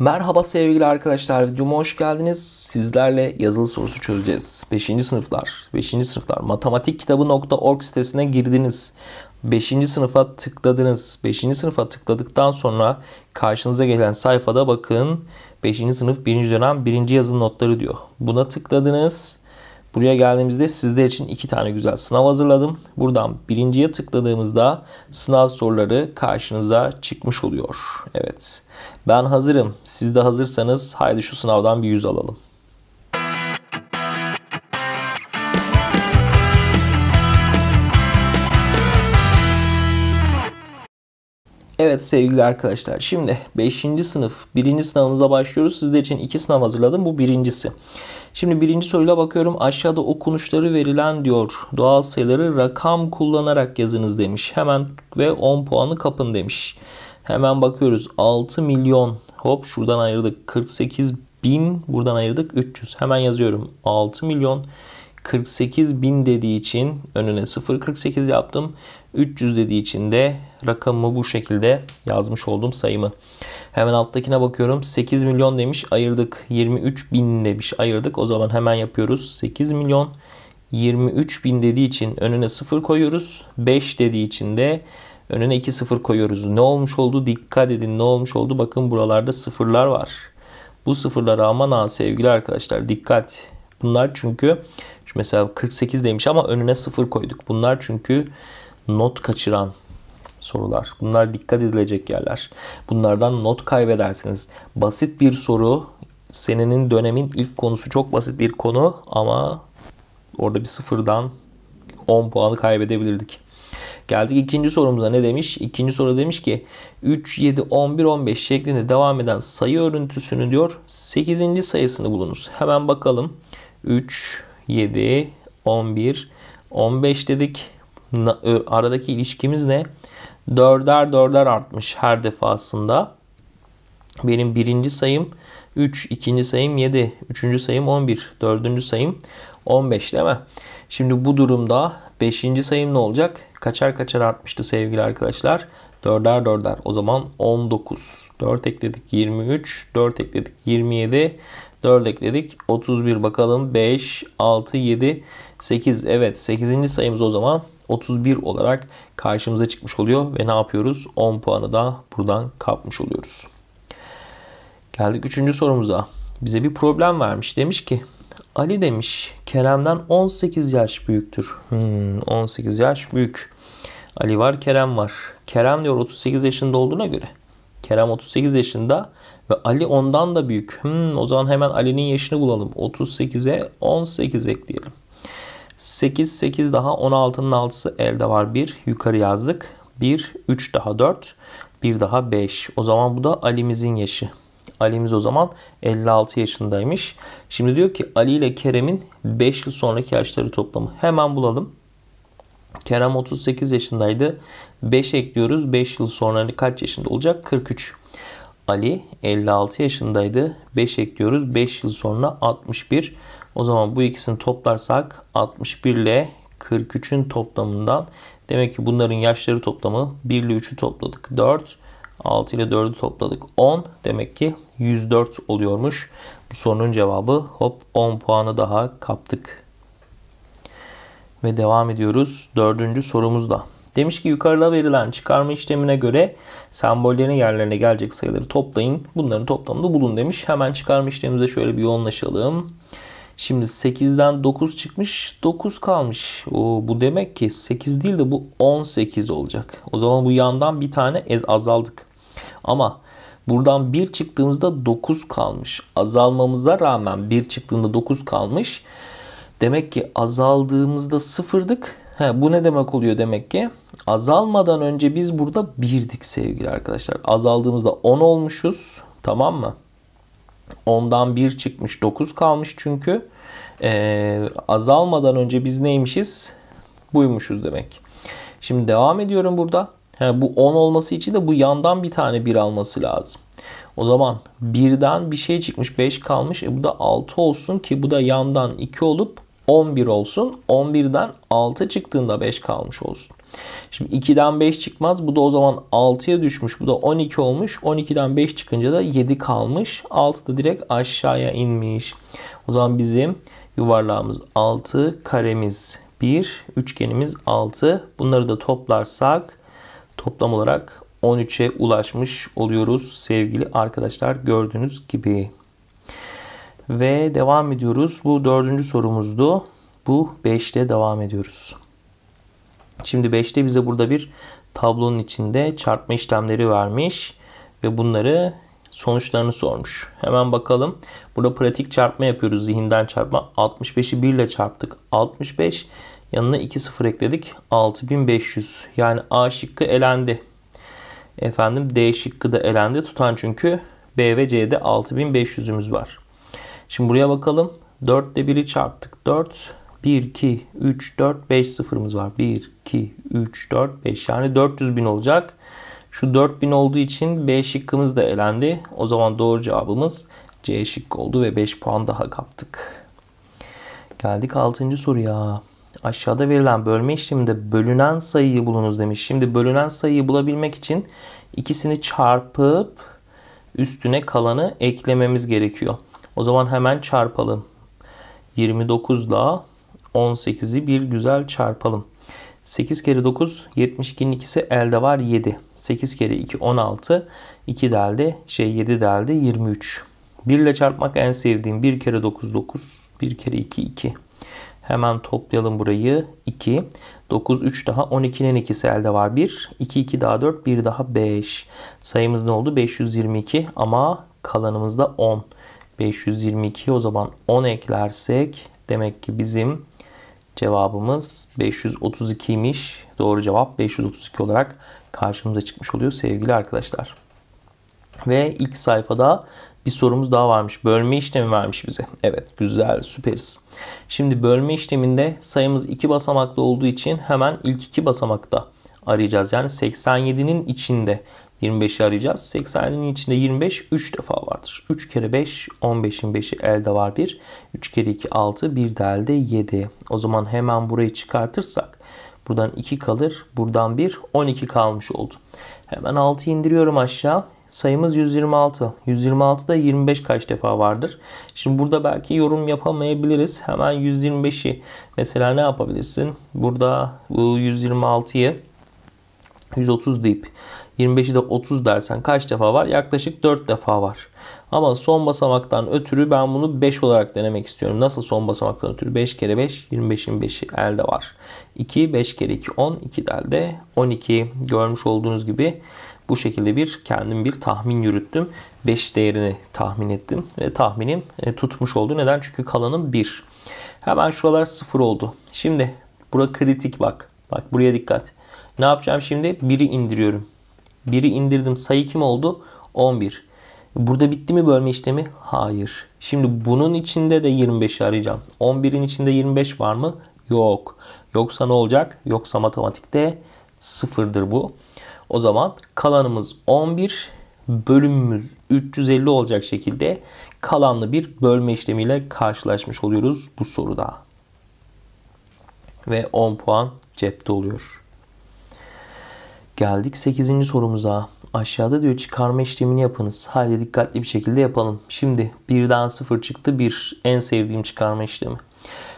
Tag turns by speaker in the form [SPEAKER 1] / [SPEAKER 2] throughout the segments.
[SPEAKER 1] Merhaba sevgili arkadaşlar, videoma hoş geldiniz. Sizlerle yazılı sorusu çözeceğiz. 5. sınıflar, 5. sınıflar matematikkitabı.org sitesine girdiniz. 5. sınıfa tıkladınız. 5. sınıfa tıkladıktan sonra karşınıza gelen sayfada bakın 5. sınıf 1. dönem 1. yazılı notları diyor. Buna tıkladınız. Buraya geldiğimizde sizler için iki tane güzel sınav hazırladım. Buradan birinciye tıkladığımızda sınav soruları karşınıza çıkmış oluyor. Evet. Ben hazırım. Siz de hazırsanız haydi şu sınavdan bir yüz alalım. Evet sevgili arkadaşlar şimdi 5. sınıf 1. sınavımıza başlıyoruz. Sizler için iki sınav hazırladım. Bu birincisi. Şimdi birinci soruyla bakıyorum. Aşağıda okunuşları verilen diyor. Doğal sayıları rakam kullanarak yazınız demiş. Hemen ve 10 puanı kapın demiş. Hemen bakıyoruz. 6 milyon hop şuradan ayırdık. 48 bin buradan ayırdık. 300. Hemen yazıyorum. 6 milyon 48 bin dediği için önüne 0.48 yaptım. 300 dediği için de rakamımı bu şekilde yazmış oldum sayımı. Hemen alttakine bakıyorum. 8 milyon demiş ayırdık. 23 bin demiş ayırdık. O zaman hemen yapıyoruz. 8 milyon 23 bin dediği için önüne 0 koyuyoruz. 5 dediği için de önüne 2 0 koyuyoruz. Ne olmuş oldu? Dikkat edin ne olmuş oldu? Bakın buralarda sıfırlar var. Bu sıfırlara aman ha sevgili arkadaşlar dikkat. Bunlar çünkü mesela 48 demiş ama önüne 0 koyduk. Bunlar çünkü not kaçıran sorular. Bunlar dikkat edilecek yerler. Bunlardan not kaybedersiniz. Basit bir soru. Senenin dönemin ilk konusu çok basit bir konu ama orada bir sıfırdan 10 puanı kaybedebilirdik. Geldik ikinci sorumuza ne demiş? İkinci soru demiş ki 3, 7, 11, 15 şeklinde devam eden sayı örüntüsünü diyor 8. sayısını bulunuz. Hemen bakalım. 3, 7, 11, 15 dedik. Aradaki ilişkimiz ne? Dörder dörder artmış her defasında. Benim birinci sayım 3, ikinci sayım 7, üçüncü sayım 11, dördüncü sayım 15 değil mi? Şimdi bu durumda beşinci sayım ne olacak? Kaçar kaçar artmıştı sevgili arkadaşlar. Dörder dörder. O zaman 19. 4 ekledik 23. 4 ekledik 27. 4 ekledik 31 bakalım 5, 6, 7, 8. Evet 8. sayımız o zaman 31 olarak karşımıza çıkmış oluyor ve ne yapıyoruz? 10 puanı da buradan kapmış oluyoruz. Geldik 3. sorumuza. Bize bir problem vermiş. Demiş ki Ali demiş Kerem'den 18 yaş büyüktür. Hmm, 18 yaş büyük. Ali var Kerem var. Kerem diyor 38 yaşında olduğuna göre. Kerem 38 yaşında ve Ali ondan da büyük. Hmm, o zaman hemen Ali'nin yaşını bulalım. 38'e 18 ekleyelim. 8, 8 daha 16'nın 6'sı elde var 1. Yukarı yazdık. 1, 3 daha 4. 1 daha 5. O zaman bu da Ali'mizin yaşı. Ali'miz o zaman 56 yaşındaymış. Şimdi diyor ki Ali ile Kerem'in 5 yıl sonraki yaşları toplamı. Hemen bulalım. Kerem 38 yaşındaydı. 5 ekliyoruz. 5 yıl sonra kaç yaşında olacak? 43. Ali 56 yaşındaydı. 5 ekliyoruz. 5 yıl sonra 61. O zaman bu ikisini toplarsak 61 ile 43'ün toplamından demek ki bunların yaşları toplamı 1 ile 3'ü topladık 4. 6 ile 4'ü topladık 10. Demek ki 104 oluyormuş. Bu sorunun cevabı hop 10 puanı daha kaptık. Ve devam ediyoruz. Dördüncü sorumuzda. Demiş ki yukarıda verilen çıkarma işlemine göre sembollerin yerlerine gelecek sayıları toplayın. Bunların toplamını bulun demiş. Hemen çıkarma işlemimize şöyle bir yoğunlaşalım. Şimdi 8'den 9 çıkmış. 9 kalmış. Oo, bu demek ki 8 değil de bu 18 olacak. O zaman bu yandan bir tane azaldık. Ama buradan 1 çıktığımızda 9 kalmış. Azalmamıza rağmen 1 çıktığında 9 kalmış. Demek ki azaldığımızda sıfırdık. He, bu ne demek oluyor demek ki? Azalmadan önce biz burada birdik sevgili arkadaşlar. Azaldığımızda 10 olmuşuz. Tamam mı? 10'dan 1 çıkmış 9 kalmış çünkü. Ee, azalmadan önce biz neymişiz? Buymuşuz demek. Şimdi devam ediyorum burada. He, bu 10 olması için de bu yandan bir tane 1 alması lazım. O zaman 1'den bir şey çıkmış 5 kalmış. E bu da 6 olsun ki bu da yandan 2 olup 11 olsun. 11'den 6 çıktığında 5 kalmış olsun. Şimdi 2'den 5 çıkmaz. Bu da o zaman 6'ya düşmüş. Bu da 12 olmuş. 12'den 5 çıkınca da 7 kalmış. 6 da direkt aşağıya inmiş. O zaman bizim yuvarlağımız 6, karemiz 1, üçgenimiz 6. Bunları da toplarsak toplam olarak 13'e ulaşmış oluyoruz sevgili arkadaşlar gördüğünüz gibi. Ve devam ediyoruz. Bu dördüncü sorumuzdu. Bu 5'te devam ediyoruz. Şimdi 5'te bize burada bir tablonun içinde çarpma işlemleri vermiş ve bunları sonuçlarını sormuş. Hemen bakalım. Burada pratik çarpma yapıyoruz. Zihinden çarpma. 65'i 1 ile çarptık. 65 yanına 2 sıfır ekledik. 6500. Yani A şıkkı elendi. Efendim D şıkkı da elendi. Tutan çünkü B ve C'de 6500'ümüz var. Şimdi buraya bakalım. 4 ile 1'i çarptık. 4 1, 2, 3, 4, 5 sıfırımız var. 1, 2, 3, 4, 5 yani 400 bin olacak. Şu 4000 olduğu için B şıkkımız da elendi. O zaman doğru cevabımız C şıkkı oldu ve 5 puan daha kaptık. Geldik 6. soruya. Aşağıda verilen bölme işleminde bölünen sayıyı bulunuz demiş. Şimdi bölünen sayıyı bulabilmek için ikisini çarpıp üstüne kalanı eklememiz gerekiyor. O zaman hemen çarpalım. 29 ile 18'i bir güzel çarpalım. 8 kere 9 72'nin ikisi elde var 7. 8 kere 2 16. 2 deldi şey 7 deldi 23. 1 ile çarpmak en sevdiğim. 1 kere 9 9. 1 kere 2 2. Hemen toplayalım burayı. 2. 9 3 daha 12'nin ikisi elde var 1. 2 2 daha 4 1 daha 5. Sayımız ne oldu? 522 ama kalanımızda 10. 522 o zaman 10 eklersek demek ki bizim Cevabımız 532'ymiş. Doğru cevap 532 olarak karşımıza çıkmış oluyor sevgili arkadaşlar. Ve ilk sayfada bir sorumuz daha varmış. Bölme işlemi vermiş bize. Evet güzel süperiz. Şimdi bölme işleminde sayımız iki basamaklı olduğu için hemen ilk iki basamakta arayacağız. Yani 87'nin içinde 25'i arayacağız. 87'nin içinde 25 3 defa vardır. 3 kere 5 15'in 5'i elde var 1. 3 kere 2 6 1 de elde 7. O zaman hemen burayı çıkartırsak buradan 2 kalır. Buradan 1 12 kalmış oldu. Hemen 6 indiriyorum aşağı. Sayımız 126. 126'da 25 kaç defa vardır? Şimdi burada belki yorum yapamayabiliriz. Hemen 125'i mesela ne yapabilirsin? Burada bu 126'yı 130 deyip 25'i de 30 dersen kaç defa var? Yaklaşık 4 defa var. Ama son basamaktan ötürü ben bunu 5 olarak denemek istiyorum. Nasıl son basamaktan ötürü? 5 kere 5 25'in 5'i elde var. 2 5 kere 2 10 2 de elde 12 görmüş olduğunuz gibi bu şekilde bir kendim bir tahmin yürüttüm. 5 değerini tahmin ettim ve tahminim e, tutmuş oldu. Neden? Çünkü kalanım 1. Hemen şuralar 0 oldu. Şimdi bura kritik bak. Bak buraya dikkat. Ne yapacağım şimdi? 1'i indiriyorum. 1'i indirdim. Sayı kim oldu? 11. Burada bitti mi bölme işlemi? Hayır. Şimdi bunun içinde de 25'i arayacağım. 11'in içinde 25 var mı? Yok. Yoksa ne olacak? Yoksa matematikte sıfırdır bu. O zaman kalanımız 11. Bölümümüz 350 olacak şekilde kalanlı bir bölme işlemiyle karşılaşmış oluyoruz bu soruda. Ve 10 puan cepte oluyor. Geldik 8. sorumuza. Aşağıda diyor çıkarma işlemini yapınız. Haydi dikkatli bir şekilde yapalım. Şimdi 1'den 0 çıktı. 1 en sevdiğim çıkarma işlemi.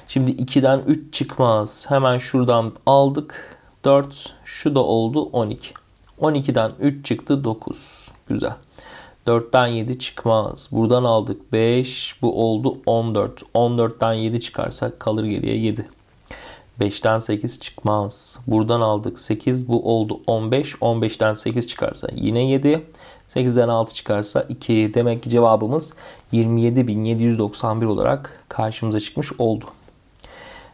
[SPEAKER 1] Şimdi 2'den 3 çıkmaz. Hemen şuradan aldık. 4 şu da oldu 12. 12'den 3 çıktı 9. Güzel. 4'ten 7 çıkmaz. Buradan aldık 5. Bu oldu 14. 14'ten 7 çıkarsak kalır geriye 7. 5'ten 8 çıkmaz. Buradan aldık 8. Bu oldu 15. 15'ten 8 çıkarsa yine 7. 8'den 6 çıkarsa 2. Demek ki cevabımız 27.791 olarak karşımıza çıkmış oldu.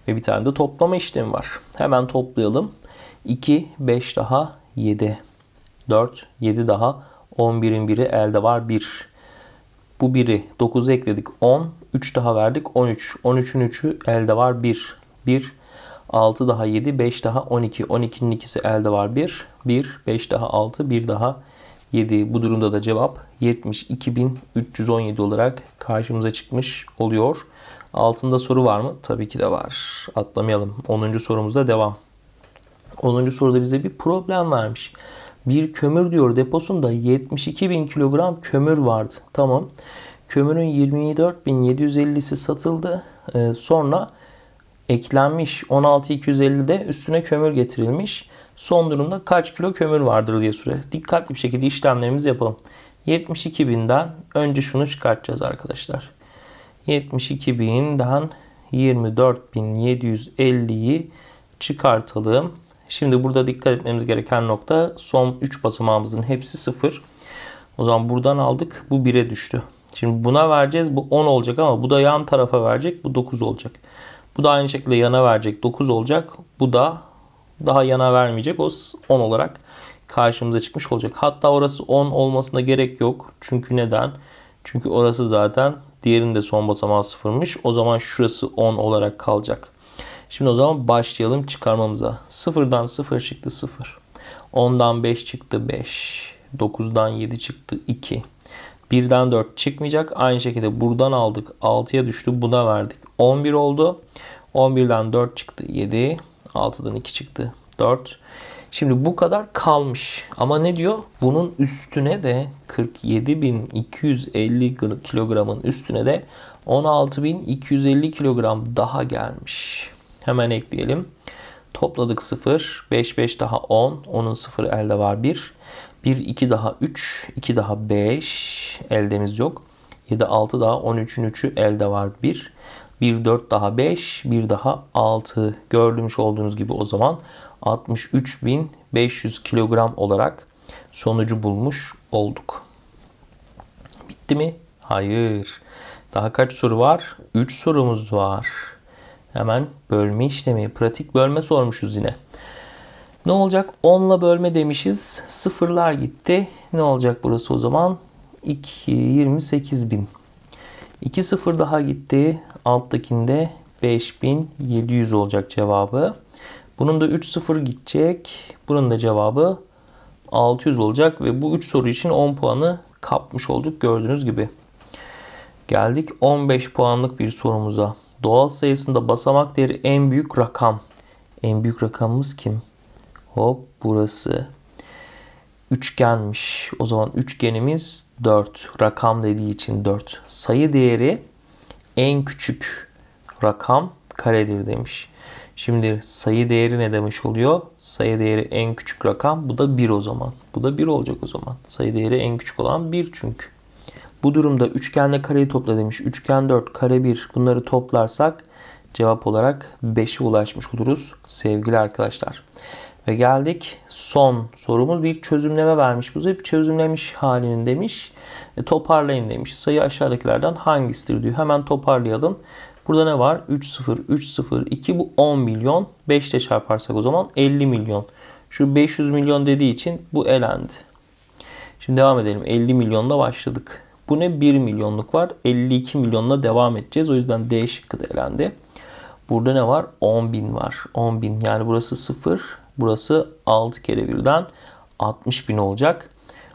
[SPEAKER 1] Ve bir tane de toplama işlemi var. Hemen toplayalım. 2, 5 daha 7. 4, 7 daha 11'in biri elde var 1. Bu 1'i 9'a ekledik 10. 3 daha verdik 13. 13'ün 3'ü elde var 1. 1 6 daha 7, 5 daha 12. 12'nin ikisi elde var 1. 1, 5 daha 6, 1 daha 7. Bu durumda da cevap 72.317 olarak karşımıza çıkmış oluyor. Altında soru var mı? Tabii ki de var. Atlamayalım. 10. sorumuzda devam. 10. soruda bize bir problem vermiş. Bir kömür diyor deposunda 72 bin kilogram kömür vardı. Tamam. Kömürün 24.750'si satıldı. Ee, sonra eklenmiş 16.250'de üstüne kömür getirilmiş. Son durumda kaç kilo kömür vardır diye soruyor. Dikkatli bir şekilde işlemlerimizi yapalım. 72.000'den önce şunu çıkartacağız arkadaşlar. 72.000'den 24.750'yi çıkartalım. Şimdi burada dikkat etmemiz gereken nokta son 3 basamağımızın hepsi 0. O zaman buradan aldık. Bu 1'e düştü. Şimdi buna vereceğiz. Bu 10 olacak ama bu da yan tarafa verecek. Bu 9 olacak. Bu da aynı şekilde yana verecek. 9 olacak. Bu da daha yana vermeyecek. O 10 olarak karşımıza çıkmış olacak. Hatta orası 10 olmasına gerek yok. Çünkü neden? Çünkü orası zaten diğerinin de son basamağı sıfırmış. O zaman şurası 10 olarak kalacak. Şimdi o zaman başlayalım çıkarmamıza. Sıfırdan 0 çıktı 0. 10'dan 5 çıktı 5. 9'dan 7 çıktı 2. 1'den 4 çıkmayacak. Aynı şekilde buradan aldık. 6'ya düştü. Buna verdik. 11 oldu. 11'den 4 çıktı 7. 6'dan 2 çıktı 4. Şimdi bu kadar kalmış. Ama ne diyor? Bunun üstüne de 47.250 kilogramın üstüne de 16.250 kilogram daha gelmiş. Hemen ekleyelim. Topladık 0. 5 5 daha 10. Onun 0 elde var 1. 1 2 daha 3. 2 daha 5. Eldemiz yok. 7 6 daha 13'ün 3'ü elde var 1. 1 4 daha 5. 1 daha 6. Gördüğümüz olduğunuz gibi o zaman 63.500 kilogram olarak sonucu bulmuş olduk. Bitti mi? Hayır. Daha kaç soru var? 3 sorumuz var. Hemen bölme işlemi, pratik bölme sormuşuz yine. Ne olacak? 10 ile bölme demişiz. Sıfırlar gitti. Ne olacak burası o zaman? 2, 28 bin. 2 sıfır daha gitti. Alttakinde 5700 olacak cevabı. Bunun da 3 sıfır gidecek. Bunun da cevabı 600 olacak ve bu 3 soru için 10 puanı kapmış olduk gördüğünüz gibi. Geldik 15 puanlık bir sorumuza. Doğal sayısında basamak değeri en büyük rakam. En büyük rakamımız kim? Hop burası. Üçgenmiş. O zaman üçgenimiz 4. Rakam dediği için 4. Sayı değeri en küçük rakam karedir demiş. Şimdi sayı değeri ne demiş oluyor? Sayı değeri en küçük rakam. Bu da 1 o zaman. Bu da 1 olacak o zaman. Sayı değeri en küçük olan 1 çünkü. Bu durumda üçgenle kareyi topla demiş. Üçgen 4, kare 1 bunları toplarsak cevap olarak 5'e ulaşmış oluruz sevgili arkadaşlar. Ve geldik son sorumuz bir çözümleme vermiş. Bu hep çözümlemiş halinin demiş. E, toparlayın demiş. Sayı aşağıdakilerden hangisidir diyor. Hemen toparlayalım. Burada ne var? 3 0 3 0 2 bu 10 milyon. 5 ile çarparsak o zaman 50 milyon. Şu 500 milyon dediği için bu elendi. Şimdi devam edelim. 50 milyonla başladık. Bu ne? 1 milyonluk var. 52 milyonla devam edeceğiz. O yüzden D şıkkı da elendi. Burada ne var? 10 bin var. 10 bin. Yani burası 0. Burası 6 kere birden 60 bin olacak.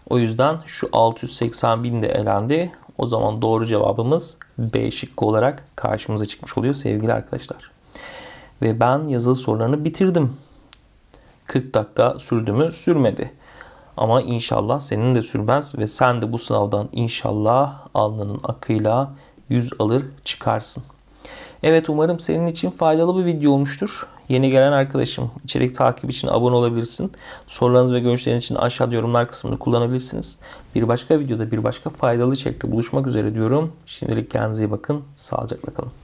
[SPEAKER 1] O yüzden şu 680 bin de elendi. O zaman doğru cevabımız B şıkkı olarak karşımıza çıkmış oluyor sevgili arkadaşlar. Ve ben yazılı sorularını bitirdim. 40 dakika sürdü mü? Sürmedi. Ama inşallah senin de sürmez ve sen de bu sınavdan inşallah alnının akıyla 100 alır çıkarsın. Evet umarım senin için faydalı bir video olmuştur. Yeni gelen arkadaşım içerik takip için abone olabilirsin. Sorularınız ve görüşleriniz için aşağıda yorumlar kısmını kullanabilirsiniz. Bir başka videoda bir başka faydalı içerikte buluşmak üzere diyorum. Şimdilik kendinize iyi bakın. Sağlıcakla kalın.